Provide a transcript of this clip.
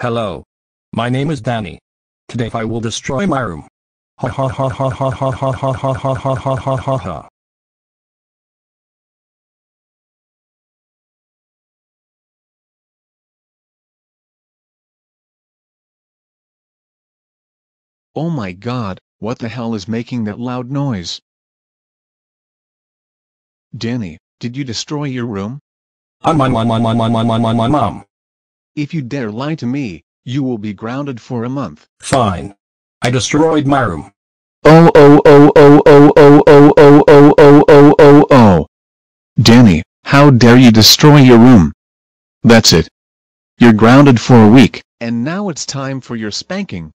Hello. My name is Danny. Today I will destroy my room. Ha ha ha ha ha ha ha ha ha ha ha ha ha ha ha. Oh my god, what the hell is making that loud noise? Danny, did you destroy your room? I'm my my my my my my my mom. If you dare lie to me, you will be grounded for a month. Fine. I destroyed my room. Oh oh oh oh oh oh oh oh oh oh oh oh oh. Danny, how dare you destroy your room? That's it. You're grounded for a week. And now it's time for your spanking.